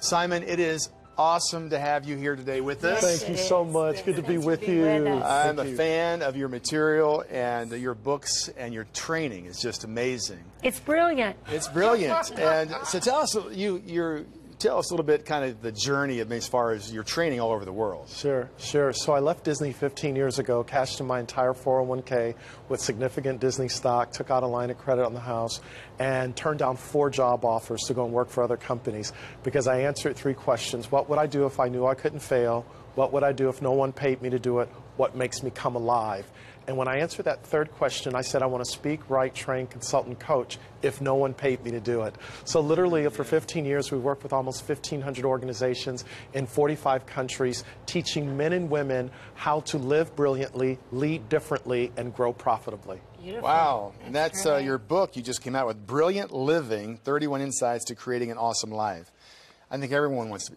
Simon, it is awesome to have you here today with us. Yes, Thank you so is. much. Good to be with for being you. with. I'm Thank a you. fan of your material and your books and your training is just amazing. It's brilliant. It's brilliant. and so tell us you you're tell us a little bit kind of the journey as far as your training all over the world. Sure, sure. So I left Disney 15 years ago, cashed in my entire 401k with significant Disney stock, took out a line of credit on the house, and turned down four job offers to go and work for other companies because I answered three questions. What would I do if I knew I couldn't fail? What would I do if no one paid me to do it? What makes me come alive? And when I answered that third question, I said, I want to speak, write, train, consult, and coach if no one paid me to do it. So, literally, for 15 years, we worked with almost 1,500 organizations in 45 countries, teaching men and women how to live brilliantly, lead differently, and grow profitably. Beautiful. Wow. And that's uh, your book you just came out with Brilliant Living 31 Insights to Creating an Awesome Life. I think everyone wants to,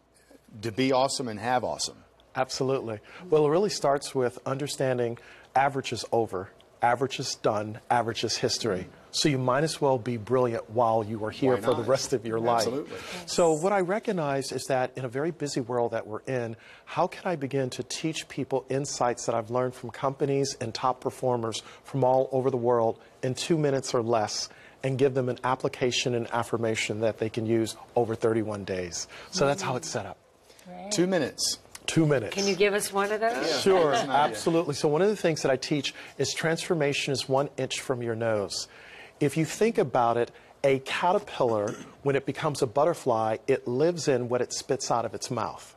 to be awesome and have awesome. Absolutely. Well, it really starts with understanding average is over, average is done, average is history. So you might as well be brilliant while you are here for the rest of your life. Absolutely. So what I recognize is that in a very busy world that we're in, how can I begin to teach people insights that I've learned from companies and top performers from all over the world in two minutes or less? And give them an application and affirmation that they can use over 31 days. So that's how it's set up. Great. Two minutes. Two minutes. Can you give us one of those? Sure, That's an idea. absolutely. So one of the things that I teach is transformation is one inch from your nose. If you think about it, a caterpillar, when it becomes a butterfly, it lives in what it spits out of its mouth.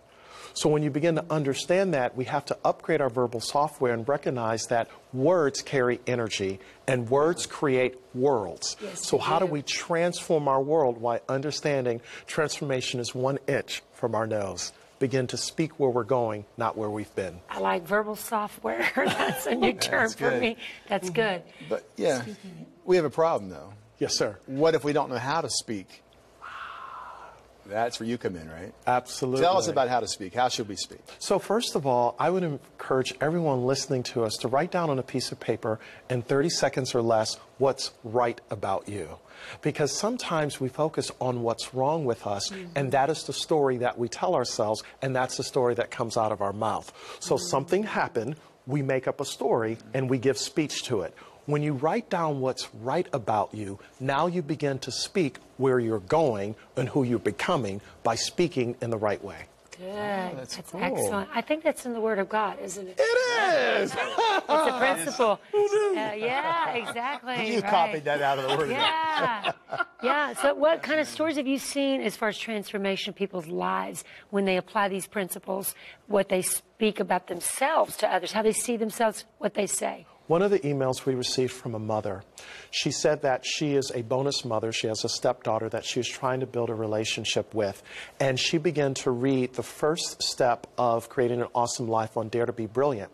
So when you begin to understand that, we have to upgrade our verbal software and recognize that words carry energy and words create worlds. Yes, so how do do. we transform our world while understanding transformation is one inch from our nose? Begin to speak where we're going, not where we've been. I like verbal software. That's a new term for good. me. That's mm-hmm. good. But yeah, we have a problem though. Yes, sir. What if we don't know how to speak? That's where you come in, right? Absolutely. Tell us about how to speak. How should we speak? So first of all, I would encourage everyone listening to us to write down on a piece of paper in 30 seconds or less what's right about you. Because sometimes we focus on what's wrong with us, mm-hmm. and that is the story that we tell ourselves, and that's the story that comes out of our mouth. So mm-hmm. something happened, we make up a story, and we give speech to it. When you write down what's right about you, now you begin to speak where you're going and who you're becoming by speaking in the right way. Good. that's that's cool. excellent. I think that's in the Word of God, isn't it? It is! It's a principle. Uh, yeah, exactly. You right. copied that out of the word. Yeah. yeah. So, what kind of stories have you seen as far as transformation of people's lives when they apply these principles, what they speak about themselves to others, how they see themselves, what they say? One of the emails we received from a mother, she said that she is a bonus mother. She has a stepdaughter that she is trying to build a relationship with. And she began to read the first step of creating an awesome life on Dare to Be Brilliant.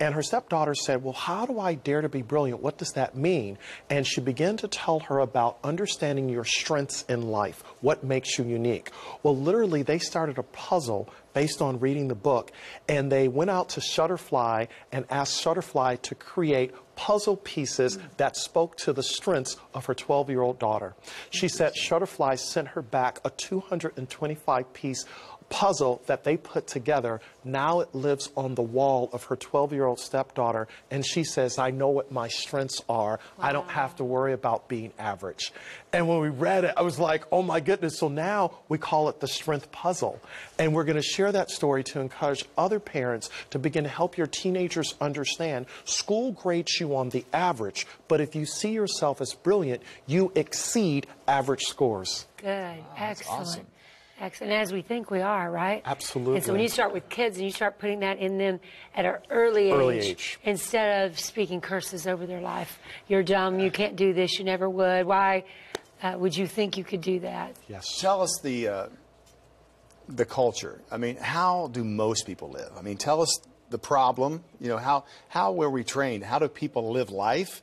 And her stepdaughter said, Well, how do I dare to be brilliant? What does that mean? And she began to tell her about understanding your strengths in life, what makes you unique. Well, literally, they started a puzzle based on reading the book, and they went out to Shutterfly and asked Shutterfly to create puzzle pieces that spoke to the strengths of her 12 year old daughter. She said Shutterfly sent her back a 225 piece puzzle that they put together. Now it lives on the wall of her 12 year old stepdaughter, and she says, I know what my strengths are. I don't have to worry about being average. And when we read it, I was like, oh my goodness. So now we call it the strength puzzle. And we're going to share that story to encourage other parents to begin to help your teenagers understand school grades you on the average, but if you see yourself as brilliant, you exceed average scores. Good. Excellent. awesome. Excellent. As we think we are, right? Absolutely. And so when you start with kids and you start putting that in them at an early age, Early age. instead of speaking curses over their life, you're dumb, you can't do this, you never would. Why uh, would you think you could do that? Yes. Tell us the uh, the culture. I mean, how do most people live? I mean, tell us the problem. You know, how how were we trained? How do people live life?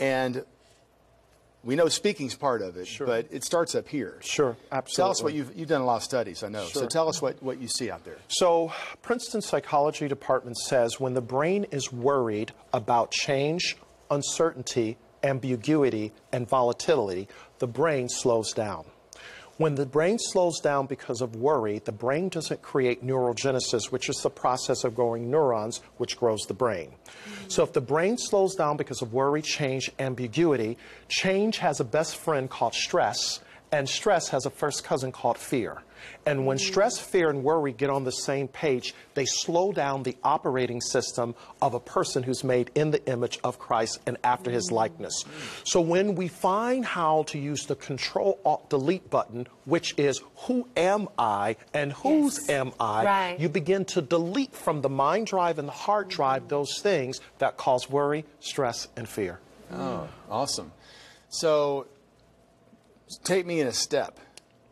And we know speaking's part of it, but it starts up here. Sure, absolutely. Tell us what you've you've done a lot of studies. I know. So tell us what what you see out there. So, Princeton Psychology Department says when the brain is worried about change, uncertainty, ambiguity, and volatility, the brain slows down. When the brain slows down because of worry, the brain doesn't create neurogenesis, which is the process of growing neurons, which grows the brain. Mm-hmm. So if the brain slows down because of worry, change, ambiguity, change has a best friend called stress, and stress has a first cousin called fear. And when mm. stress, fear, and worry get on the same page, they slow down the operating system of a person who's made in the image of Christ and after his mm. likeness. So when we find how to use the control alt delete button, which is who am I and whose Yes. am I, Right. you begin to delete from the mind drive and the heart drive mm. those things that cause worry, stress, and fear. Oh, awesome. So, take me in a step.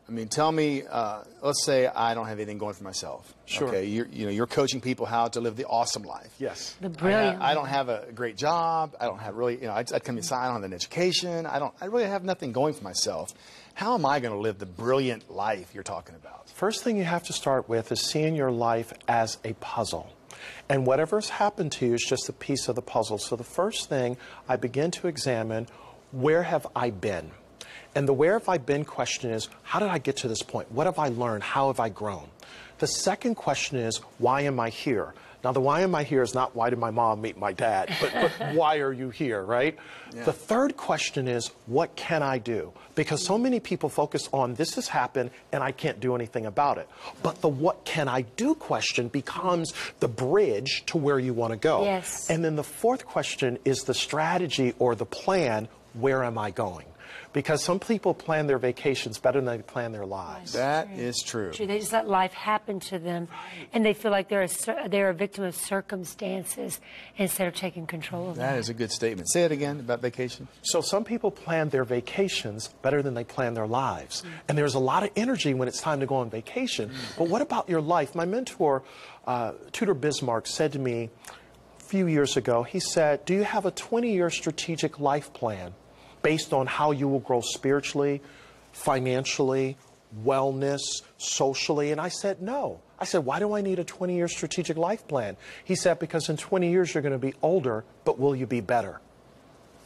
I mean, tell me. Uh, let's say I don't have anything going for myself. Sure. Okay. You're, you know, you're coaching people how to live the awesome life. Yes. The I, ha- brilliant. I don't have a great job. I don't have really, you know, I, I come inside. I don't have an education. I don't. I really have nothing going for myself. How am I going to live the brilliant life you're talking about? First thing you have to start with is seeing your life as a puzzle. And whatever's happened to you is just a piece of the puzzle. So the first thing I begin to examine where have I been? And the where have I been question is how did I get to this point? What have I learned? How have I grown? The second question is why am I here? Now, the why am I here is not why did my mom meet my dad, but, but why are you here, right? The third question is what can I do? Because so many people focus on this has happened and I can't do anything about it. But the what can I do question becomes the bridge to where you want to go. Yes. And then the fourth question is the strategy or the plan where am I going? Because some people plan their vacations better than they plan their lives. That is true. True. They just let life happen to them, and they feel like they're a, they're a victim of circumstances instead of taking control of them. That is a good statement. Say it again about vacation. So some people plan their vacations better than they plan their lives. And there's a lot of energy when it's time to go on vacation. But what about your life? My mentor, uh, Tudor Bismark, said to me a few years ago, he said, Do you have a 20 year strategic life plan based on how you will grow spiritually, financially, wellness, socially? And I said, No. I said, Why do I need a 20 year strategic life plan? He said, Because in 20 years you're going to be older, but will you be better?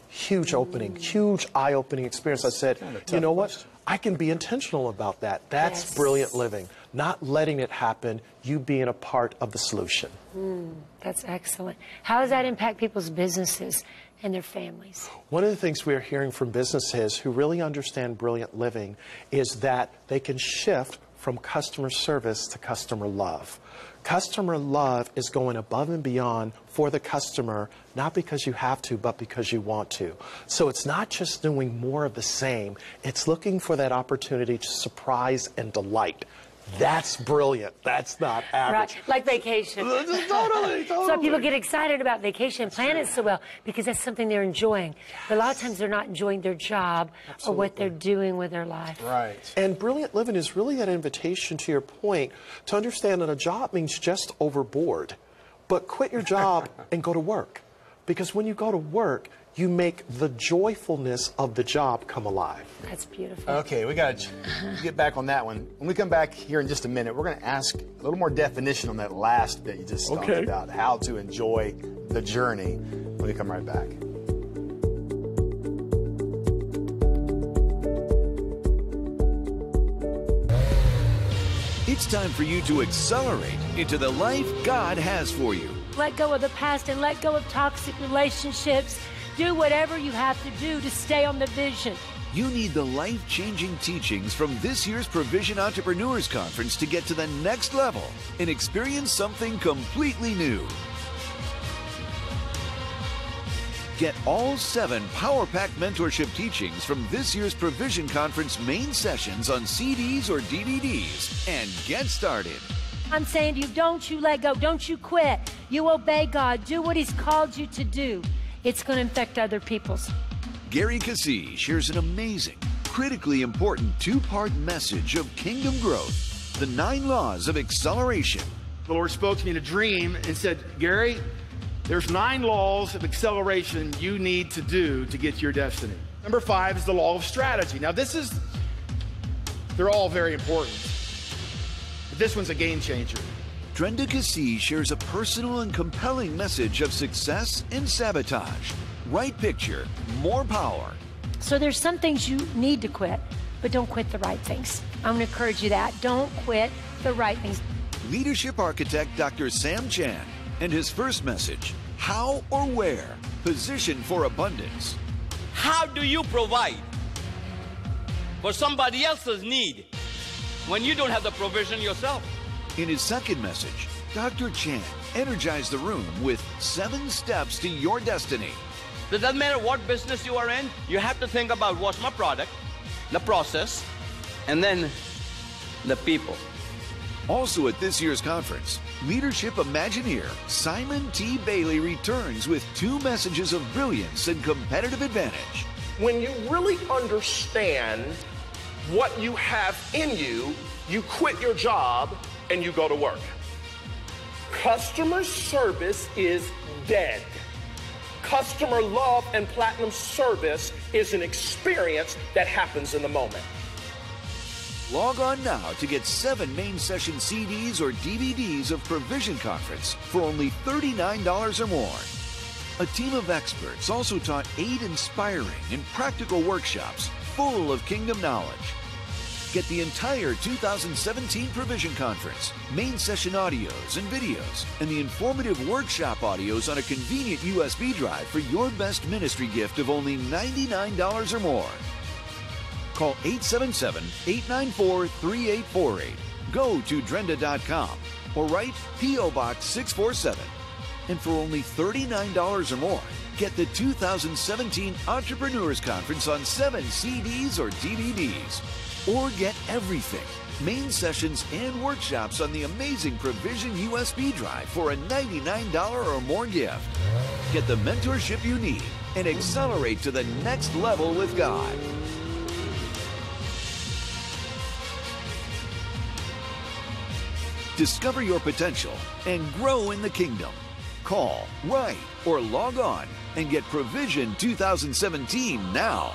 huge opening, huge eye opening experience. I said, Kinda you tough know what? I can be intentional about that. That's Yes. brilliant living. Not letting it happen, you being a part of the solution. Mm, that's excellent. How does that impact people's businesses and their families? One of the things we're hearing from businesses who really understand brilliant living is that they can shift from customer service to customer love. Customer love is going above and beyond for the customer, not because you have to, but because you want to. So it's not just doing more of the same, it's looking for that opportunity to surprise and delight. That's brilliant. That's not average. Right, like vacation. totally, totally. So people get excited about vacation, and plan it so well because that's something they're enjoying. But a lot of times they're not enjoying their job or what they're doing with their life. Right. And brilliant living is really that invitation to your point to understand that a job means just overboard. But quit your job and go to work. Because when you go to work, you make the joyfulness of the job come alive. That's beautiful. Okay, we got to get back on that one. When we come back here in just a minute, we're going to ask a little more definition on that last bit you just talked Okay. about, how to enjoy the journey when we come right back. It's time for you to accelerate into the life God has for you. Let go of the past and let go of toxic relationships. Do whatever you have to do to stay on the vision. You need the life changing teachings from this year's Provision Entrepreneurs Conference to get to the next level and experience something completely new. Get all seven Power Pack mentorship teachings from this year's Provision Conference main sessions on CDs or DVDs and get started. I'm saying to you, don't you let go. Don't you quit. You obey God. Do what He's called you to do. It's going to infect other people's. Gary Keesee shares an amazing, critically important two part message of kingdom growth the nine laws of acceleration. The Lord spoke to me in a dream and said, Gary, there's nine laws of acceleration you need to do to get to your destiny. Number five is the law of strategy. Now, this is, they're all very important. But this one's a game changer. Drenda Keesee shares a personal and compelling message of success and sabotage. Right picture, more power. So there's some things you need to quit, but don't quit the right things. I'm going to encourage you that. Don't quit the right things. Leadership architect Dr. Sam Chand and his first message How or where? Position for abundance. How do you provide for somebody else's need when you don't have the provision yourself? In his second message, Dr. Chand energized the room with seven steps to your destiny. It doesn't matter what business you are in, you have to think about what's my product, the process, and then the people. Also at this year's conference, Leadership Imagineer Simon T. Bailey returns with two messages of brilliance and competitive advantage. When you really understand what you have in you, you quit your job and you go to work. Customer service is dead. Customer love and platinum service is an experience that happens in the moment. Log on now to get seven main session CDs or DVDs of Provision Conference for only $39 or more. A team of experts also taught eight inspiring and practical workshops full of kingdom knowledge. Get the entire 2017 Provision Conference, main session audios and videos, and the informative workshop audios on a convenient USB drive for your best ministry gift of only $99 or more. Call 877 894 3848. Go to Drenda.com or write P.O. Box 647. And for only $39 or more, get the 2017 Entrepreneurs Conference on seven CDs or DVDs. Or get everything main sessions and workshops on the amazing Provision USB drive for a $99 or more gift. Get the mentorship you need and accelerate to the next level with God. Discover your potential and grow in the kingdom. Call, write, or log on and get Provision 2017 now.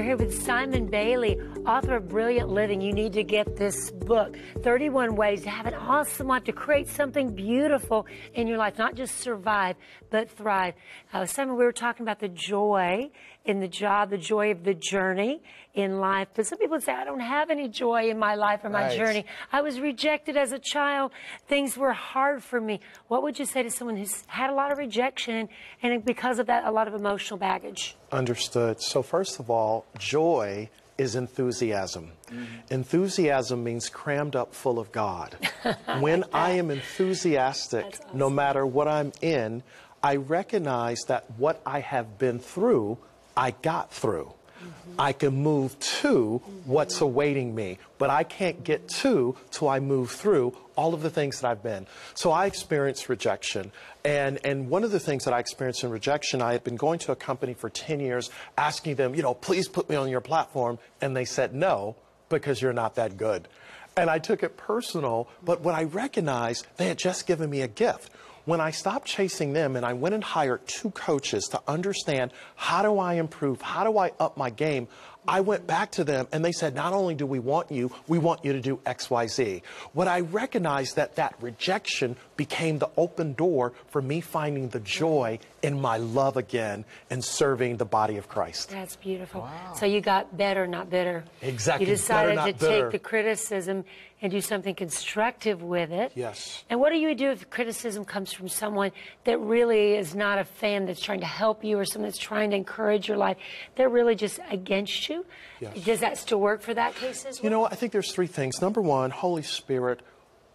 We're here with Simon Bailey, author of Brilliant Living. You need to get this book 31 Ways to Have an Awesome Life, to create something beautiful in your life, not just survive, but thrive. Uh, Simon, we were talking about the joy in the job, the joy of the journey in life. But some people say, I don't have any joy in my life or my Right. journey. I was rejected as a child. Things were hard for me. What would you say to someone who's had a lot of rejection and because of that, a lot of emotional baggage? Understood. So, first of all, joy is enthusiasm. Mm-hmm. Enthusiasm means crammed up full of God. when I am enthusiastic, That's no matter what I'm in, I recognize that what I have been through, I got through. Mm-hmm. I can move to what's awaiting me, but I can't get to till I move through all of the things that I've been. So I experienced rejection. And, and one of the things that I experienced in rejection, I had been going to a company for 10 years, asking them, you know, please put me on your platform. And they said no, because you're not that good. And I took it personal, but what I recognized, they had just given me a gift. When I stopped chasing them and I went and hired two coaches to understand how do I improve, how do I up my game, I went back to them and they said, not only do we want you, we want you to do XYZ. What I recognized that that rejection became the open door for me finding the joy in my love again and serving the body of Christ. That's beautiful. So you got better, not bitter. Exactly, You decided better, to not bitter. take the criticism and do something constructive with it. Yes. And what do you do if criticism comes from someone that really is not a fan that's trying to help you or someone that's trying to encourage your life? They're really just against you. Yes. Does that still work for that case as well? You know, I think there's three things. Number one, Holy Spirit,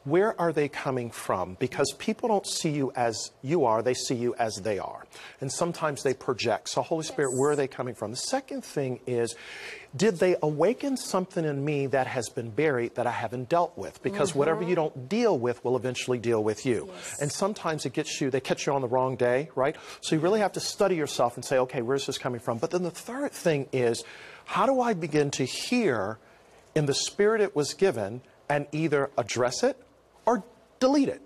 where are they coming from? Because people don't see you as you are, they see you as they are. And sometimes they project. So, Holy Spirit, where are they coming from? The second thing is, did they awaken something in me that has been buried that I haven't dealt with? Because mm-hmm. whatever you don't deal with will eventually deal with you. And sometimes it gets you, they catch you on the wrong day, right? So you really have to study yourself and say, okay, where's this coming from? But then the third thing is, how do I begin to hear in the spirit it was given and either address it or delete it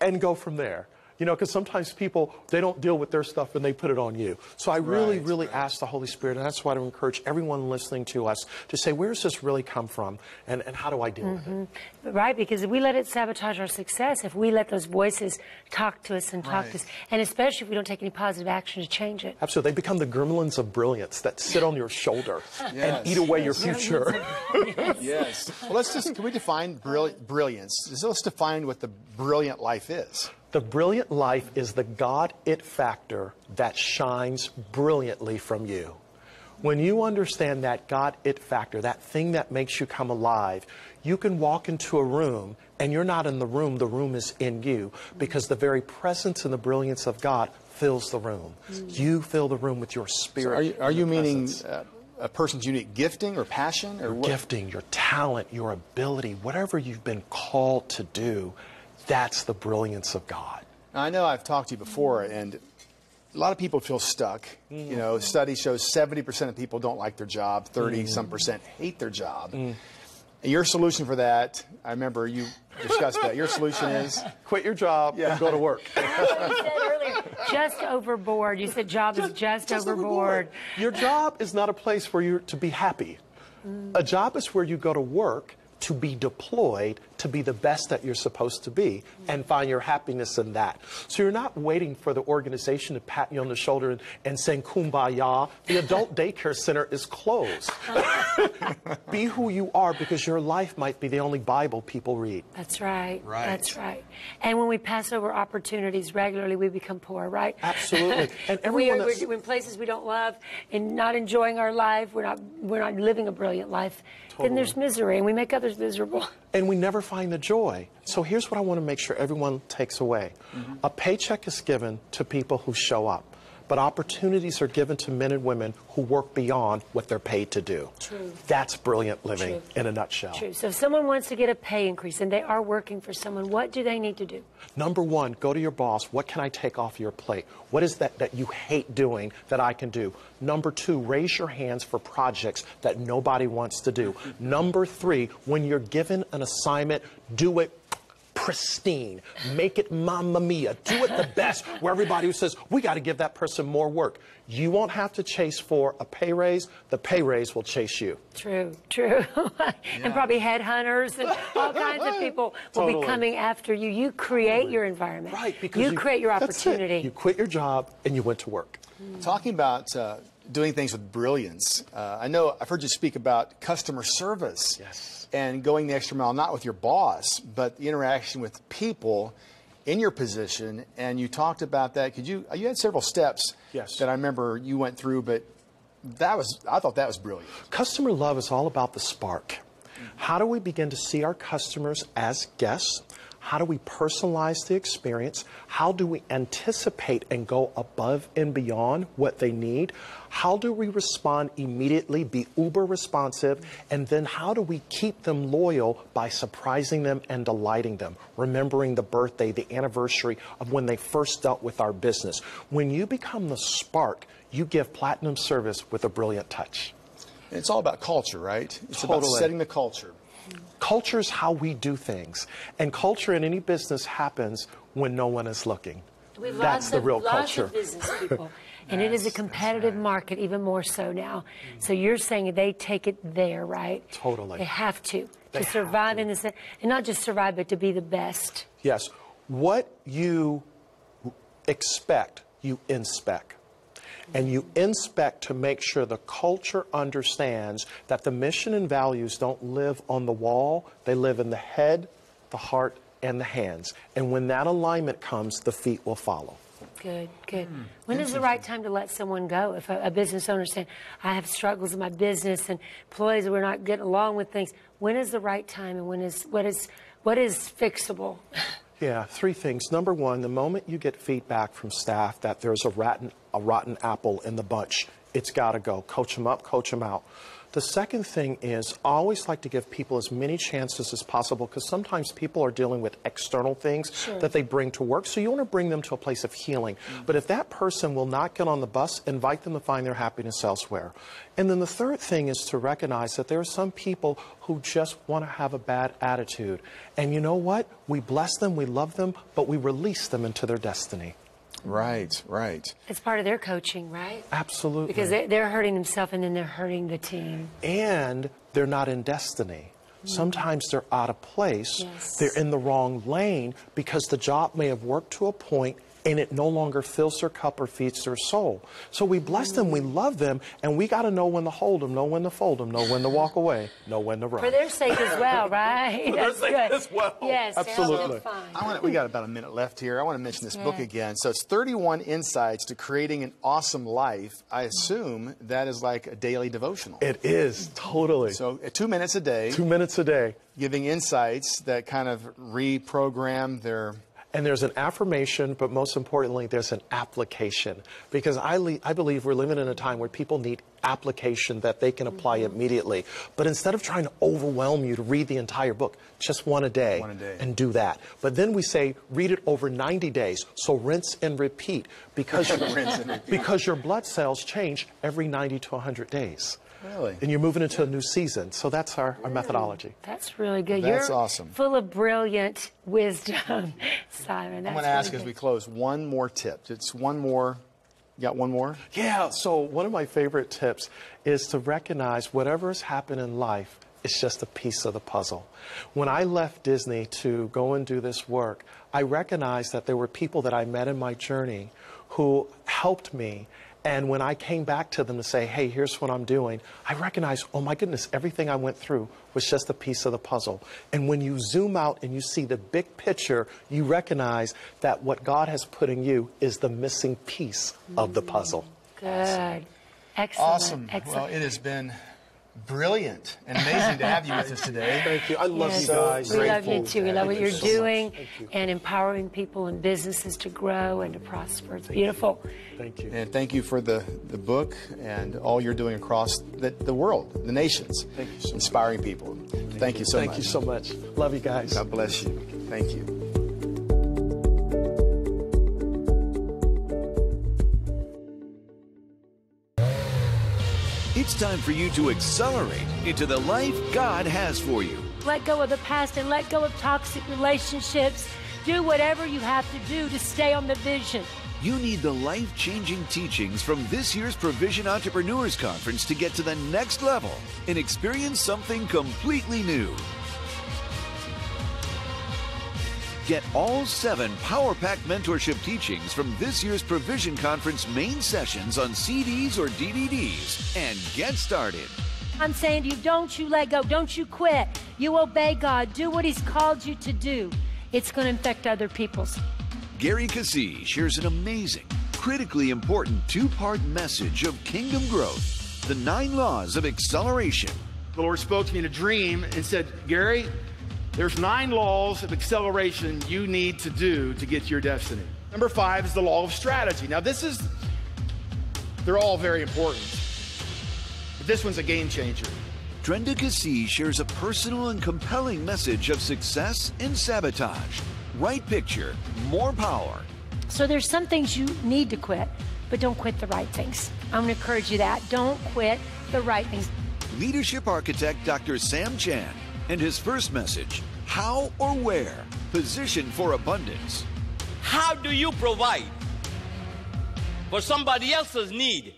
and go from there. You know, because sometimes people, they don't deal with their stuff and they put it on you. So I really, Right, really ask the Holy Spirit, and that's why I encourage everyone listening to us to say, where does this really come from? And, and how do I deal with it? Mm-hmm. Right, because if we let it sabotage our success, if we let those voices talk to us and talk Right. to us, and especially if we don't take any positive action to change it. Absolutely. They become the gremlins of brilliance that sit on your shoulder and eat away your future. Yes. yes. Well, let's just, can we define brill- brilliance? Let's define what the brilliant life is. The brilliant life is the God it factor that shines brilliantly from you. When you understand that God it factor, that thing that makes you come alive, you can walk into a room and you're not in the room, the room is in you because the very presence and the brilliance of God fills the room. You fill the room with your spirit. Are you, are you meaning uh, a person's unique gifting or passion? Or what? gifting, your talent, your ability, whatever you've been called to do, that's the brilliance of God. I know I've talked to you before, and a lot of people feel stuck. Mm-hmm. You know, study shows 70% of people don't like their job, 30 some mm-hmm. percent hate their job. Mm. And your solution for that, I remember you discussed that. Your solution is Quit your job Yeah. and go to work. You said earlier, just overboard. You said job is just, overboard. Your job is not a place where you're to be happy. Mm. A job is where you go to work to be deployed to be the best that you're supposed to be and find your happiness in that. So you're not waiting for the organization to pat you on the shoulder and, and saying kumbaya. The adult daycare center is closed. be who you are because your life might be the only Bible people read. That's right. Right. That's right. And when we pass over opportunities regularly, we become poor, right? Absolutely. And we everyone are that's- we're in places we don't love and not enjoying our life. We're not we're not living a brilliant life. Then there's misery, and we make others miserable. and we never find the joy. So here's what I want to make sure everyone takes away. Mm-hmm. A paycheck is given to people who show up, but opportunities are given to men and women who work beyond what they're paid to do. True. That's brilliant living True. in a nutshell. True. So if someone wants to get a pay increase and they are working for someone, what do they need to do? Number one, go to your boss. What can I take off your plate? What is that that you hate doing that I can do? Number two, raise your hands for projects that nobody wants to do. Number three, when you're given an assignment, do it pristine. Make it mamma mia. Do it the best where everybody who says, we got to give that person more work. You won't have to chase for a pay raise. The pay raise will chase you. True, true. and probably headhunters and all kinds of people will be coming after you. You create your environment. Right, because you, create your opportunity. You quit your job and you went to work. talking about uh, doing things with brilliance. Uh, I know I've heard you speak about customer service. Yes. And going the extra mile, not with your boss, but the interaction with people in your position. And you talked about that. Could you? You had several steps Yes. that I remember you went through, but that was I thought that was brilliant. Customer love is all about the spark. How do we begin to see our customers as guests? How do we personalize the experience? How do we anticipate and go above and beyond what they need? How do we respond immediately, be uber responsive? And then how do we keep them loyal by surprising them and delighting them? Remembering the birthday, the anniversary of when they first dealt with our business. When you become the spark, you give platinum service with a brilliant touch. It's all about culture, right? It's about setting the culture. Culture is how we do things. And culture in any business happens when no one is looking. We have That's lots the of, real culture. Of business people. And it is a competitive market, even more so now. So you're saying they take it there, right? Totally. They have to They to survive to. in this, and not just survive, but to be the best. Yes. What you expect, you inspect. And you inspect to make sure the culture understands that the mission and values don't live on the wall, they live in the head, the heart, and the hands. And when that alignment comes, the feet will follow. Good, good. Hmm, when is the right time to let someone go? If a, a business owner is saying, I have struggles in my business and employees, we're not getting along with things. When is the right time and when is, what is, what is fixable? Yeah, three things. Number one, the moment you get feedback from staff that there's a rotten, a rotten apple in the bunch, it's got to go. Coach them up, coach them out. The second thing is I always like to give people as many chances as possible because sometimes people are dealing with external things Sure. that they bring to work. So you want to bring them to a place of healing. Mm-hmm. But if that person will not get on the bus, invite them to find their happiness elsewhere. And then the third thing is to recognize that there are some people who just want to have a bad attitude. And you know what? We bless them, we love them, but we release them into their destiny. Right, right. It's part of their coaching, right? Absolutely. Because they, they're hurting themselves and then they're hurting the team. and they're not in destiny. Hmm. Sometimes they're out of place. Yes. They're in the wrong lane because the job may have worked to a point and it no longer fills their cup or feeds their soul. So we bless them, we love them, and we got to know when to hold them, know when to fold them, know when to walk away, know when to run. For their sake as well, right? their That's sake good. as well. Yes, Absolutely. Fine. I want we got about a minute left here. I want to mention this book again. So it's 31 insights to creating an awesome life. I assume that is like a daily devotional. it is, totally. So uh, two minutes a day, Two minutes a day. giving insights that kind of reprogram their. And there's an affirmation, but most importantly, there's an application. Because I, le- I believe we're living in a time where people need application that they can apply mm-hmm. immediately. But instead of trying to overwhelm you to read the entire book, just one a day, One a day. and do that. But then we say, read it over 90 days. So rinse and repeat because, Rinse and repeat. because your blood cells change every 90 to 100 days. Really? And you're moving into a new season. So that's our, our methodology. That's really good. That's You're awesome. Full of brilliant wisdom, Simon. I'm going to ask really as we close one more tip. It's one more. You got one more? Yeah, so one of my favorite tips is to recognize whatever has happened in life is just a piece of the puzzle. When I left Disney to go and do this work, I recognized that there were people that I met in my journey who helped me. And when I came back to them to say, hey, here's what I'm doing, I recognized, oh my goodness, everything I went through was just a piece of the puzzle. And when you zoom out and you see the big picture, you recognize that what God has put in you is the missing piece of the puzzle. Good. Excellent. Awesome. Excellent. Well, it has been brilliant and amazing to have you with us today. Thank you. I love Yes, you guys. We love you too. We love what you you're so doing you. and empowering people and businesses to grow and to prosper. It's beautiful. Thank you. And thank you for the, the book and all you're doing across the, the world, the nations. Thank you so much. Inspiring people. Thank, you so Thank much. you so much. Love you guys. God bless you. Thank you. It's time for you to accelerate into the life God has for you. Let go of the past and let go of toxic relationships. Do whatever you have to do to stay on the vision. You need the life changing teachings from this year's Provision Entrepreneurs Conference to get to the next level and experience something completely new. Get all seven Power Pack mentorship teachings from this year's Provision Conference main sessions on CDs or DVDs and get started. I'm saying to you, don't you let go. Don't you quit. You obey God. Do what He's called you to do. It's going to infect other people's. Gary Keesee shares an amazing, critically important two part message of kingdom growth the nine laws of acceleration. The Lord spoke to me in a dream and said, Gary, there's nine laws of acceleration you need to do to get to your destiny. Number five is the law of strategy. Now, this is, they're all very important, but this one's a game changer. Drenda Keesee shares a personal and compelling message of success and sabotage. Right picture, more power. So there's some things you need to quit, but don't quit the right things. I'm going to encourage you that. Don't quit the right things. Leadership architect Dr. Sam Chand and his first message How or Where? Position for Abundance. How do you provide for somebody else's need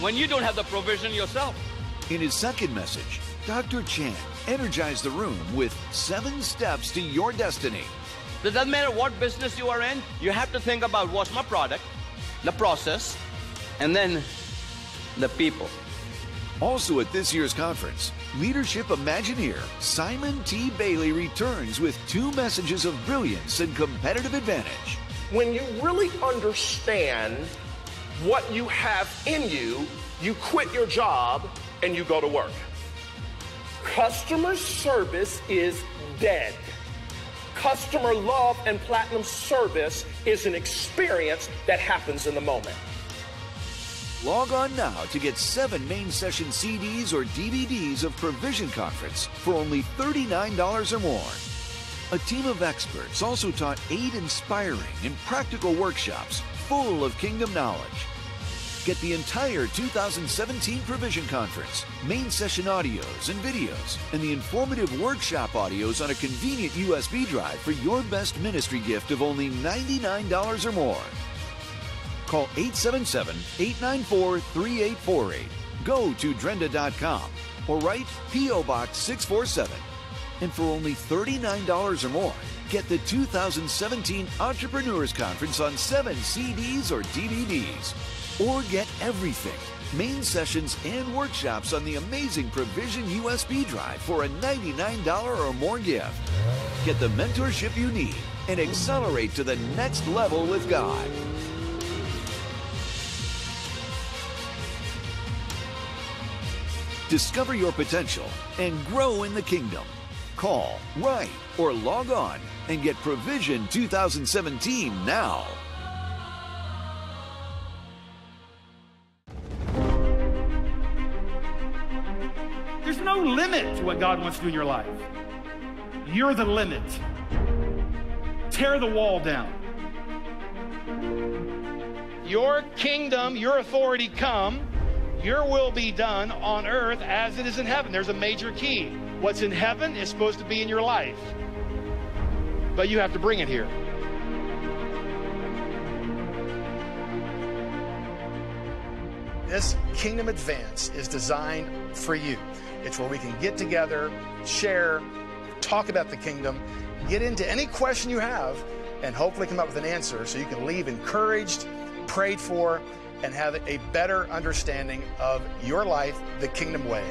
when you don't have the provision yourself? In his second message, Dr. Chand energized the room with seven steps to your destiny. It doesn't matter what business you are in, you have to think about what's my product, the process, and then the people. Also at this year's conference, Leadership Imagineer Simon T. Bailey returns with two messages of brilliance and competitive advantage. When you really understand what you have in you, you quit your job and you go to work. Customer service is dead. Customer love and platinum service is an experience that happens in the moment. Log on now to get seven main session CDs or DVDs of Provision Conference for only $39 or more. A team of experts also taught eight inspiring and practical workshops full of kingdom knowledge. Get the entire 2017 Provision Conference, main session audios and videos, and the informative workshop audios on a convenient USB drive for your best ministry gift of only $99 or more. Call 877 894 3848. Go to drenda.com or write P.O. Box 647. And for only $39 or more, get the 2017 Entrepreneurs Conference on seven CDs or DVDs. Or get everything main sessions and workshops on the amazing Provision USB drive for a $99 or more gift. Get the mentorship you need and accelerate to the next level with God. Discover your potential and grow in the kingdom. Call, write, or log on and get Provision 2017 now. There's no limit to what God wants to do in your life. You're the limit. Tear the wall down. Your kingdom, your authority come, your will be done on earth as it is in heaven. There's a major key. What's in heaven is supposed to be in your life, but you have to bring it here. This Kingdom Advance is designed for you. It's where we can get together, share, talk about the kingdom, get into any question you have, and hopefully come up with an answer so you can leave encouraged, prayed for, and have a better understanding of your life the kingdom way.